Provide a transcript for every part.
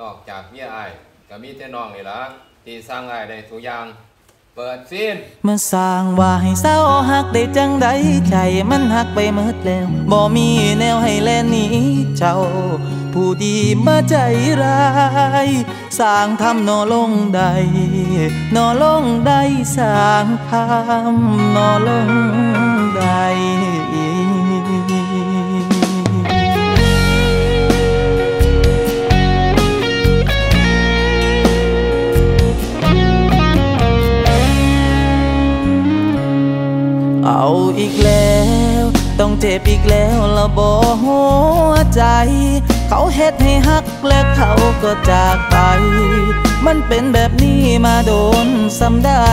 นอกจากเมียอายก็มีแต่น้องนี่ละที่สร้างอายได้ทุกอย่างเปิดซีนเมื่อสร้างว่าให้เศร้าหักได้จังใดใจมันหักไปหมดแล้วบ่มีแนวให้แล่นหนีเจ้า ผู้ดีมาใจร้ายสร้างทำนอลงใดนอลงใดสร้างทำนอลงใด เอาอีกแล้ว ต้องเจ็บอีกแล้วละบอหัวใจ เขาเฮ็ดให้ฮักและเขาก็จากไป มันเป็นแบบนี้มาโดนสำได้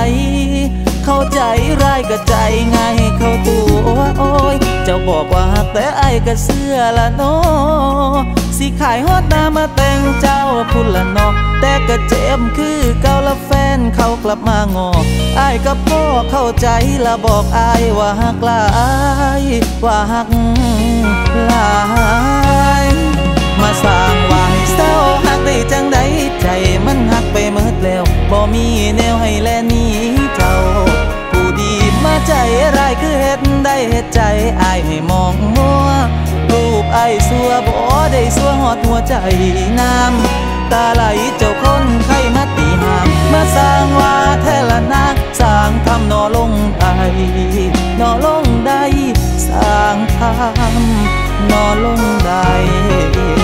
เข้าใจร้ายก็ใจง่ายเข้าตัวโอ้ยเจ้าบอกว่าฮักแต่ไอ้ก็เสื้อละเนาะสิขายฮอดนามาแต่งเจ้าพุ่นละนาะแต่ก็เจ็บคือเก่าละฟ เขากลับมางอไอ้ายกับพ่อเข้าใจละบอกไอ้ายว่าฮักลายว่าฮักลายมาสร้างว่าให้เศร้าฮักได้จังใดใจมันฮักไปหมดแล้วบ่มีแนวให้แลนี้เจ้า ผู้ดีมาใจร้ายคือเฮ็ดได้เฮ็ดใจอายให้มองมัวรูปไอ้สัวบ่ได้สัวหอดหัวใจน้ำตาไหลเจ้าคนไข้ นอลงได้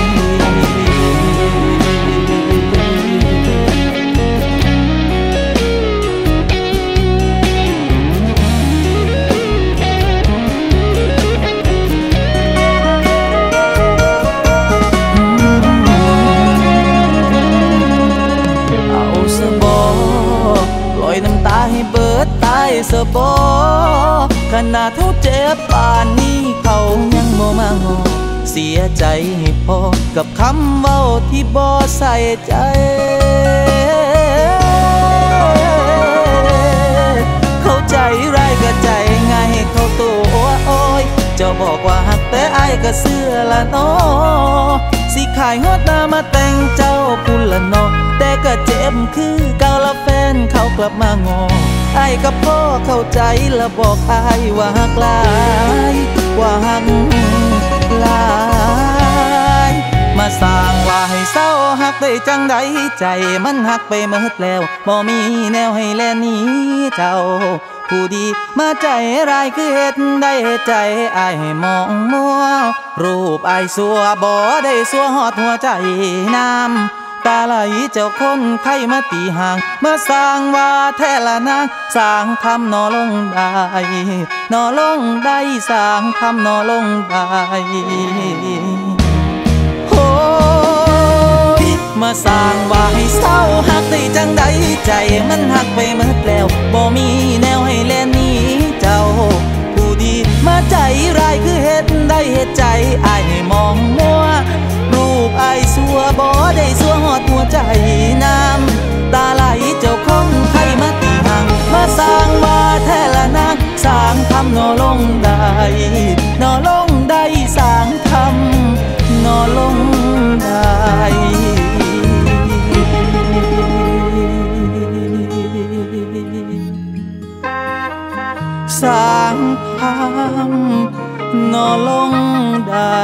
ให้เบิดตายสบอขนาดเท่าเจ็บป่านนี้เขายังบ่มางอเสียใจให้พอกับคำเว้าที่บ่ใส่ใจเข้าใจร้ายก็ใจง่ายเขาตัวโอ้ยเจ้าบอกว่าหักแต่อายก็เสื้อละนาะสิขายฮอดนามาแต่งเจ้าพุ่นละนาะ แต่ก็เจ็บคือเก่าละแฟนเขากลับมางอไอ้กับพ่อเข้าใจและบอกไอายว่าหักลายว่าหักลายมาสร้างว่าให้เศร้าหักได้จังใดใจมันหักไปหมดแล้วบ่มีแนวให้แลนี้เจ้าผู้ดีมาใจร้ายคือเฮ็ดได้ใจไอให้มองมัวรูปไอายสัวบ่ได้สัวหอดหัวใจน้ำ ตาไหลเจ้าคนไข้มาตีห่างมาสร้างว่าแท้ละนางสร้างทำนอลงได้นอลงได้สร้างทำนอลงได้โอ้ยมาสร้างว่าให้เศร้าหักได้จังใดใจมันหักไปหมดแล้วบ่มีแนวให้แลหนี้เจ้า ผู้ดีมาใจร้ายคือเฮ็ดได้เฮ็ดใจอาย น้ำตาไหลเจ้าคงไข้มาตีห่างมาสร้างว่าแท้ละนางสร้างทำนอลงได้นอลงได้สร้างทำนอลงได้สร้างทำนอลงได้